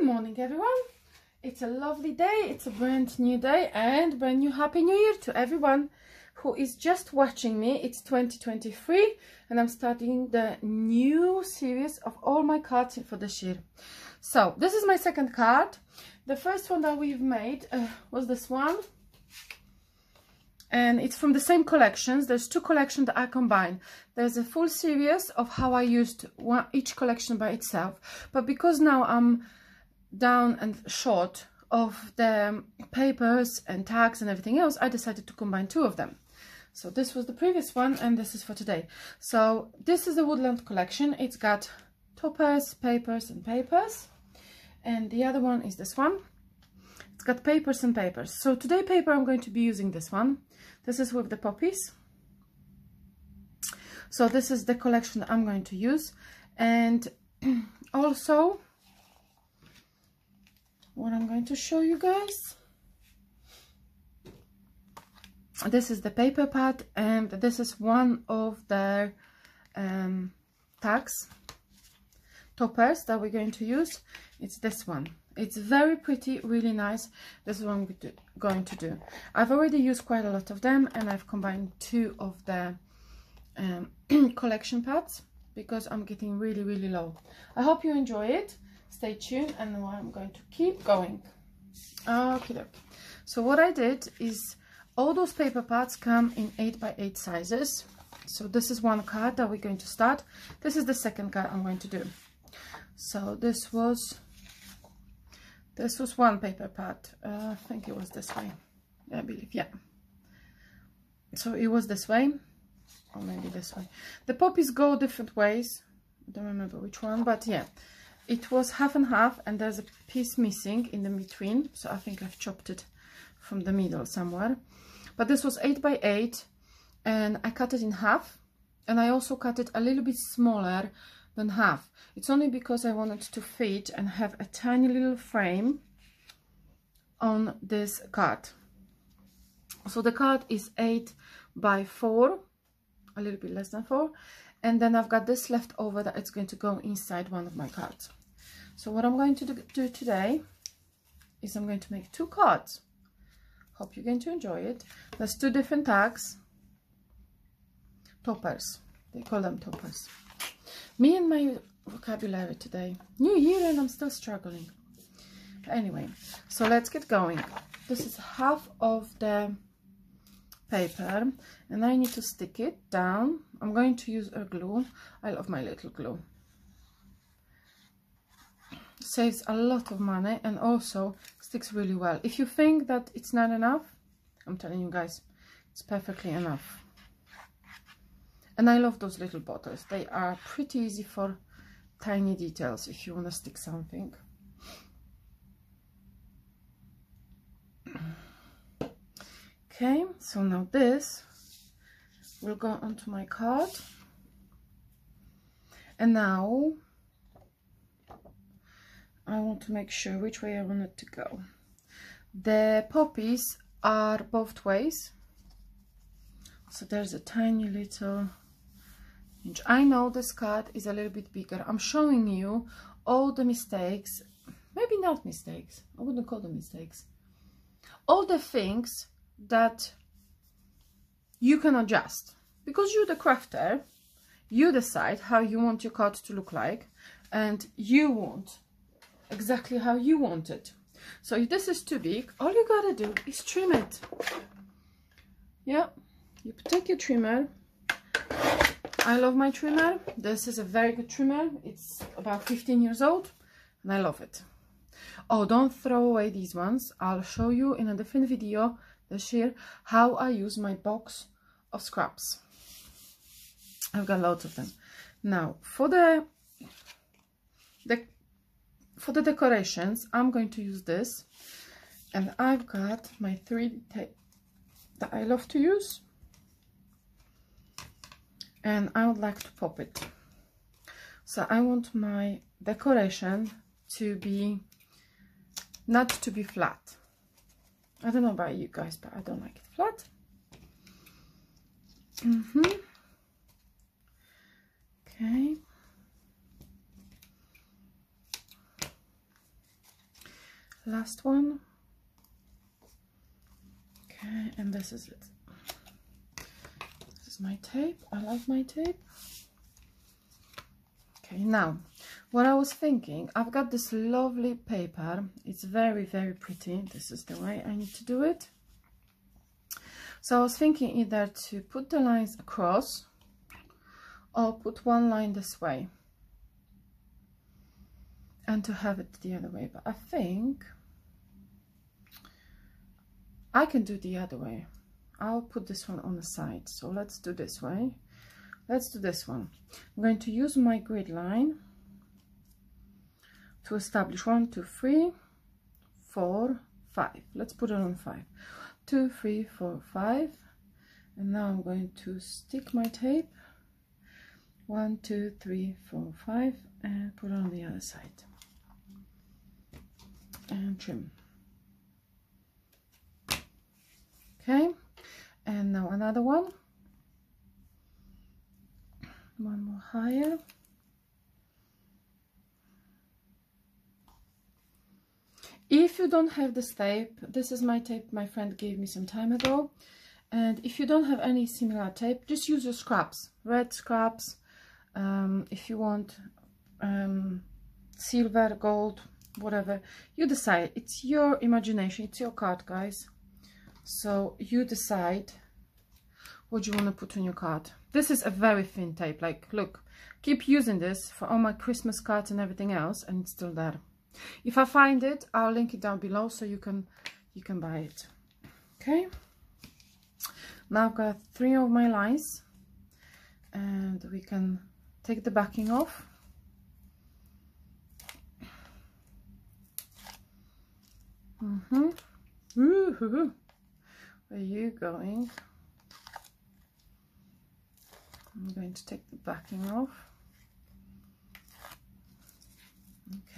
Good morning, everyone. It's a lovely day. It's a brand new day and brand new Happy New Year to everyone who is just watching me. It's 2023 and I'm starting the new series of all my cards for this year. So this is my second card. The first one that we've made uh, was this one and it's from the same collections there's two collections that i combine there's a full series of how i used one each collection by itself but because now i'm down and short of the papers and tags and everything else i decided to combine two of them. So this was the previous one and this is for today. So this is the woodland collection. It's got toppers papers and papers. And the other one is this one. It's got papers and papers. So today paper i'm going to be using this one. This is with the poppies. So this is the collection I'm going to use. And also, what I'm going to show you guys. This is the paper pad and this is one of the um, tags, toppers that we're going to use. It's this one. It's very pretty really nice. This is what i'm going to do. I've already used quite a lot of them and i've combined two of the um, collection pads because i'm getting really really low. I hope you enjoy it stay tuned and i'm going to keep going okay so what i did is all those paper parts come in 8 by 8 sizes so this is one card that we're going to start this is the second card i'm going to do so this was this was one paper part Uh, I think it was this way. I believe, yeah. So it was this way, or maybe this way. The poppies go different ways. I don't remember which one, but yeah. It was half and half, and there's a piece missing in the between. So I think I've chopped it from the middle somewhere. But this was 8 by 8 and I cut it in half. And I also cut it a little bit smaller than half. It's only because I wanted to fit and have a tiny little frame on this card. So the card is 8 by 4, a little bit less than 4. And then I've got this left over that it's going to go inside one of my cards. So what I'm going to do today is I'm going to make two cards. Hope you're going to enjoy it. There's two different tags. Toppers. They call them toppers. Me and my vocabulary today. New year and I'm still struggling. Anyway, so let's get going. This is half of the paper and I need to stick it down. I'm going to use a glue. I love my little glue. Saves a lot of money and also sticks really well. If you think that it's not enough, I'm telling you guys, it's perfectly enough and I love those little bottles they are pretty easy for tiny details if you want to stick something okay so now this will go onto my card and now I want to make sure which way I want it to go the poppies are both ways so there's a tiny little inch. I know this card is a little bit bigger. I'm showing you all the mistakes, maybe not mistakes, I wouldn't call them mistakes. All the things that you can adjust because you're the crafter, you decide how you want your card to look like and you want exactly how you want it. So if this is too big, all you gotta do is trim it. Yeah, you take your trimmer I love my trimmer. This is a very good trimmer. It's about 15 years old and I love it. Oh, don't throw away these ones. I'll show you in a different video this year how I use my box of scraps. I've got lots of them. Now, for the, the for the decorations, I'm going to use this. And I've got my 3D tape that I love to use and I would like to pop it. So I want my decoration to be, not to be flat. I don't know about you guys, but I don't like it flat. Mm -hmm. Okay. last one okay and this is it this is my tape I love my tape okay now what I was thinking I've got this lovely paper. It's very very pretty. This is the way I need to do it. So I was thinking either to put the lines across or put one line this way and to have it the other way. But I think I can do the other way. I'll put this one on the side. So let's do this way let's do this one. I'm going to use my grid line to establish one two three four five. Let's put it on five. Two three four five. And now I'm going to stick my tape. One two three four five and put it on the other side. And trim. Okay? And now another one one more higher. If you don't have this tape this is my tape my friend gave me some time ago. And if you don't have any similar tape just use your scraps red scraps. Um, if you want um, silver gold whatever you decide. It's your imagination. It's your card guys. So you decide what you want to put on your card this is a very thin tape like look keep using this for all my christmas cards and everything else and it's still there. If i find it i'll link it down below so you can you can buy it. Okay? Now i've got three of my lines and we can take the backing off. Mm-hmm. Where are you going I'm going to take the backing off.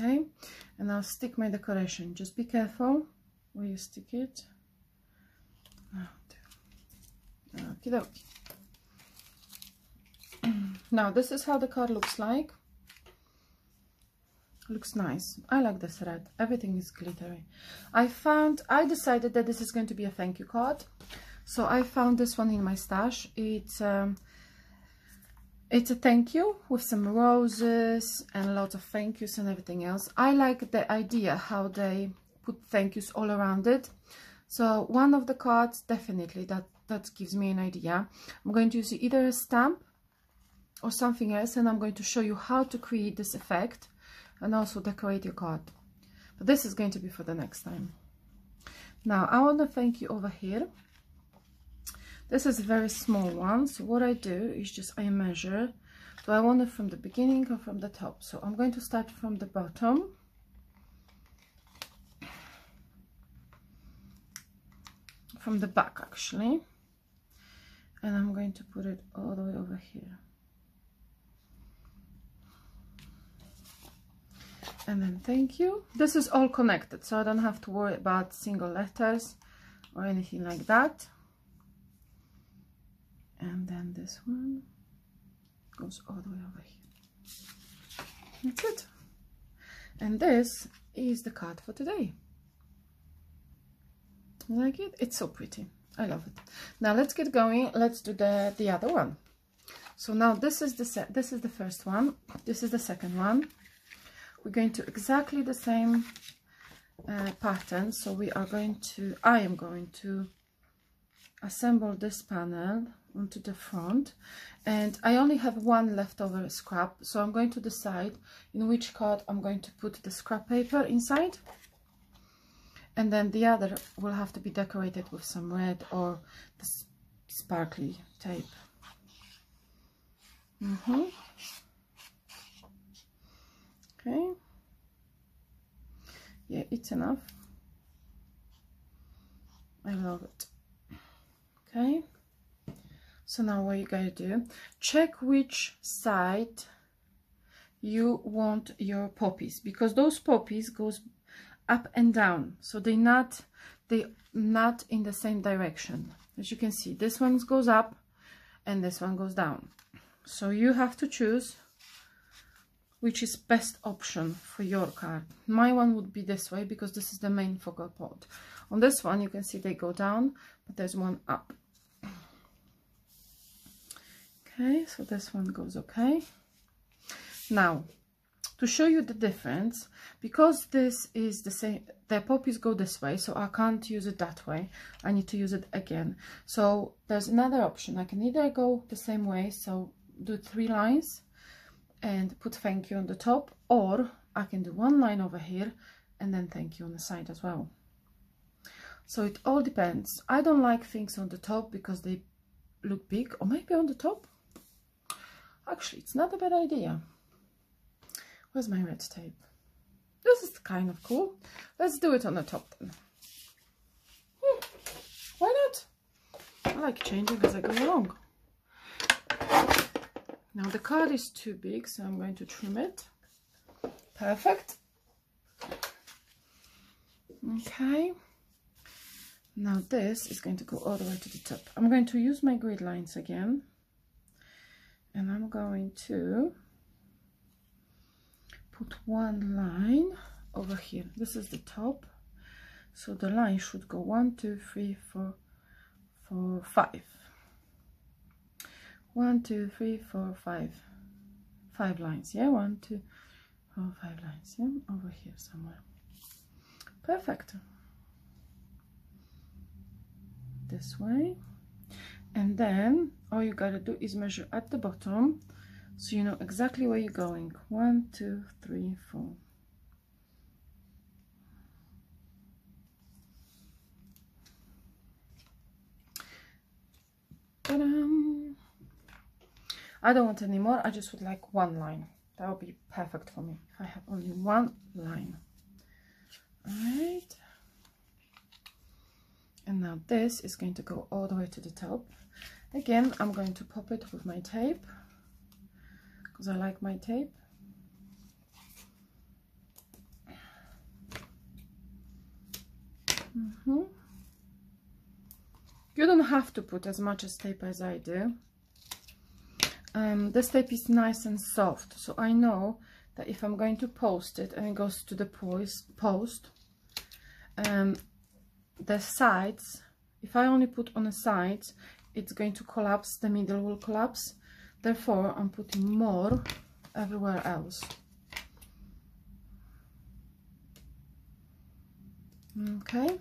Okay and I'll stick my decoration. Just be careful where you stick it. Oh, okay, okay. now this is how the card looks like. Looks nice. I like this red. Everything is glittery. I found i decided that this is going to be a thank you card. So i found this one in my stash. It's um it's a thank you with some roses and a lot of thank yous and everything else. I like the idea how they put thank yous all around it. So one of the cards definitely that that gives me an idea. I'm going to use either a stamp or something else and i'm going to show you how to create this effect and also decorate your card. But this is going to be for the next time. Now I want to thank you over here this is a very small one so what I do is just I measure. Do I want it from the beginning or from the top? So I'm going to start from the bottom. From the back actually. And I'm going to put it all the way over here. And then thank you. This is all connected so I don't have to worry about single letters or anything like that and then this one goes all the way over here. That's it. And this is the card for today. Like it? It's so pretty. I love it. Now let's get going. Let's do the the other one. So now this is the set this is the first one. This is the second one. We're going to exactly the same uh, pattern. So we are going to I am going to assemble this panel onto the front. And I only have one leftover scrap so I'm going to decide in which card I'm going to put the scrap paper inside. And then the other will have to be decorated with some red or sparkly tape. Mm -hmm. okay. Yeah it's enough. I love it okay so now what you gotta do check which side you want your poppies because those poppies goes up and down so they not they not in the same direction as you can see this one goes up and this one goes down so you have to choose which is best option for your card. My one would be this way because this is the main focal point. On this one, you can see they go down, but there's one up. Okay, so this one goes okay. Now, to show you the difference, because this is the same, the poppies go this way, so I can't use it that way. I need to use it again. So there's another option. I can either go the same way, so do three lines, and put thank you on the top or I can do one line over here and then thank you on the side as well so it all depends I don't like things on the top because they look big or maybe on the top actually it's not a bad idea where's my red tape this is kind of cool let's do it on the top then hmm. why not I like changing as I go along now the card is too big, so I'm going to trim it. Perfect. Okay. Now this is going to go all the way to the top. I'm going to use my grid lines again. And I'm going to put one line over here. This is the top. So the line should go one, two, three, four, four, five. One two three four five. Five lines yeah? One two four five lines yeah? Over here somewhere. Perfect. This way and then all you gotta do is measure at the bottom so you know exactly where you're going one two three four I don't want any more. I just would like one line. That would be perfect for me. I have only one line. All right. And now this is going to go all the way to the top. Again, I'm going to pop it with my tape because I like my tape. Mm -hmm. You don't have to put as much as tape as I do um, this tape is nice and soft so I know that if I'm going to post it and it goes to the post um, the sides if I only put on the sides it's going to collapse the middle will collapse. Therefore I'm putting more everywhere else. Okay.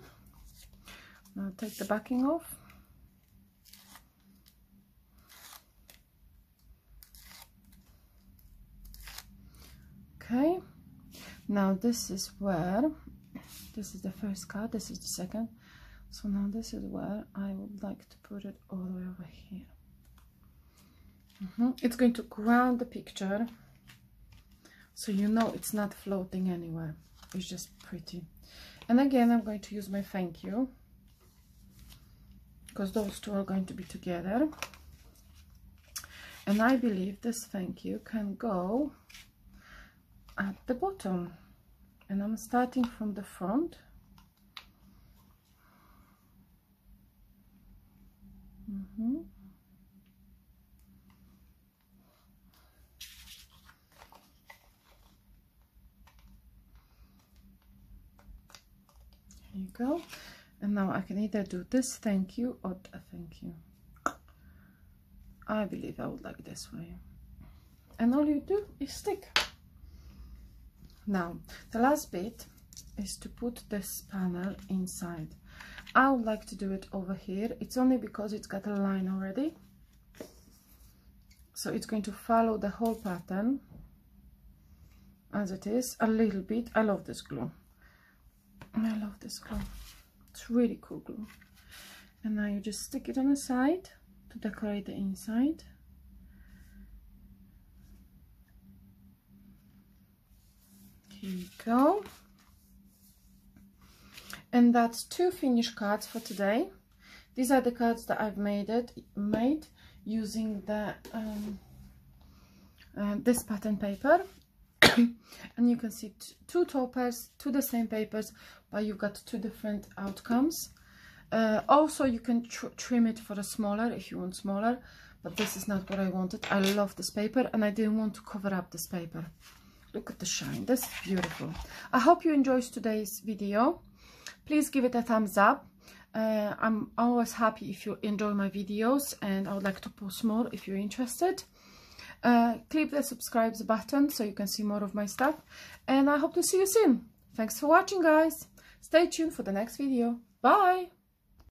Now take the backing off. Okay. Now this is where this is the first card this is the second. So now this is where I would like to put it all the way over here. Mm -hmm. it's going to ground the picture. So you know it's not floating anywhere. It's just pretty. And again I'm going to use my thank you. Because those two are going to be together. And I believe this thank you can go at the bottom and I'm starting from the front mm -hmm. Here you go. And now I can either do this thank you or a thank you. I believe I would like this way. And all you do is stick. Now, the last bit is to put this panel inside. I would like to do it over here. It's only because it's got a line already. So it's going to follow the whole pattern as it is a little bit. I love this glue. I love this glue. It's really cool glue. And now you just stick it on the side to decorate the inside. Here you go. And that's two finished cards for today. These are the cards that I've made it made using the um, uh, this pattern paper. And you can see two toppers two the same papers but you've got two different outcomes. Uh, also you can tr trim it for a smaller if you want smaller but this is not what I wanted. I love this paper and I didn't want to cover up this paper look at the shine. This is beautiful. I hope you enjoyed today's video. Please give it a thumbs up. Uh, i'm always happy if you enjoy my videos and i would like to post more if you're interested. Uh, click the subscribe button so you can see more of my stuff and i hope to see you soon. Thanks for watching guys. Stay tuned for the next video. Bye